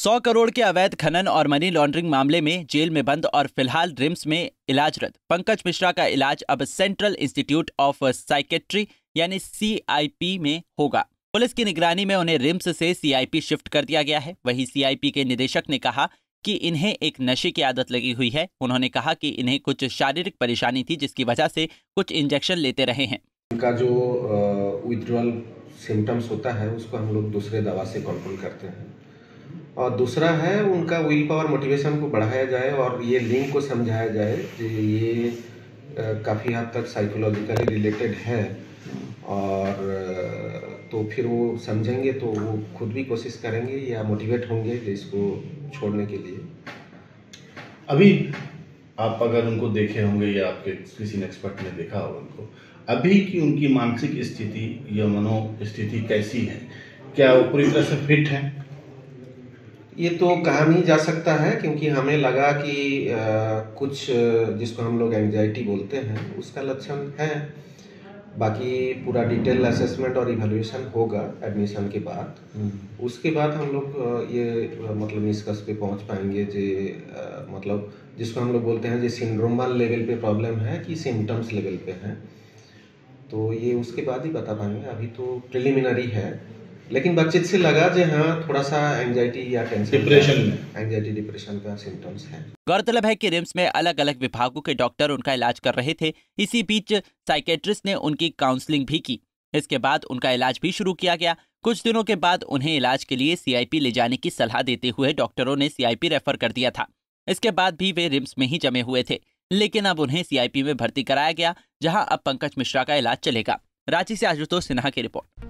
सौ करोड़ के अवैध खनन और मनी लॉन्ड्रिंग मामले में जेल में बंद और फ़िलहाल रिम्स में इलाजरत पंकज मिश्रा का इलाज अब सेंट्रल इंस्टीट्यूट ऑफ़ साइकेट्री, यानी सीआईपी में होगा। पुलिस की निगरानी में उन्हें रिम्स से सीआईपी शिफ्ट कर दिया गया है। वहीं सीआईपी के निदेशक ने कहा कि इन्हें एक नशे की आदत लगी हुई है। उन्होंने कहा कि इन्हें कुछ शारीरिक परेशानी थी, जिसकी वजह से कुछ इंजेक्शन लेते रहे हैं। उनका जो विथड्रॉल सिम्टम्स होता है, उसको हम लोग दूसरे दवा से कंट्रोल करते हैं। और दूसरा है उनका विल पावर मोटिवेशन को बढ़ाया जाए और ये लिंक को समझाया जाए कि ये काफ़ी हद तक साइकोलॉजिकली रिलेटेड है। और तो फिर वो समझेंगे तो वो खुद भी कोशिश करेंगे या मोटिवेट होंगे इसको छोड़ने के लिए। अभी आप अगर उनको देखे होंगे या आपके किसी एक्सपर्ट ने देखा हो उनको, अभी की उनकी मानसिक स्थिति या मनो स्थिति कैसी है? क्या वो पूरी तरह से फिट है? ये तो कहा नहीं जा सकता है क्योंकि हमें लगा कि आ, कुछ जिसको हम लोग एंजाइटी बोलते हैं उसका लक्षण है। बाकी पूरा डिटेल असेसमेंट और इवेल्यूशन होगा एडमिशन के बाद। हम्म। उसके बाद हम लोग ये मतलब निष्कर्ष पे पहुँच पाएँगे जे मतलब जिसको हम लोग बोलते हैं जो सिंड्रोमल लेवल पे प्रॉब्लम है कि सिम्टम्स लेवल पे है। तो ये उसके बाद ही बता पाएँगे। अभी तो प्रिलिमिनरी है। लेकिन बच्चे से लगा जो हाँ थोड़ा सा एंजाइटी या टेंशन डिप्रेशन एंजाइटी डिप्रेशन का सिम्टम्स है। गौरतलब है कि रिम्स में अलग अलग विभागों के डॉक्टर उनका इलाज कर रहे थे। इसी बीच साइकेट्रिस्ट ने उनकी काउंसलिंग भी की। इसके बाद उनका इलाज भी शुरू किया गया। कुछ दिनों के बाद उन्हें इलाज के लिए सीआईपी ले जाने की सलाह देते हुए डॉक्टरों ने सीआईपी रेफर कर दिया था। इसके बाद भी वे रिम्स में ही जमे हुए थे। लेकिन अब उन्हें सीआईपी में भर्ती कराया गया जहाँ अब पंकज मिश्रा का इलाज चलेगा। रांची से आशुतोष सिन्हा की रिपोर्ट।